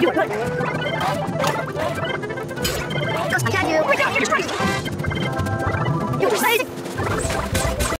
You are good. Just like you. Oh my you're destroyed!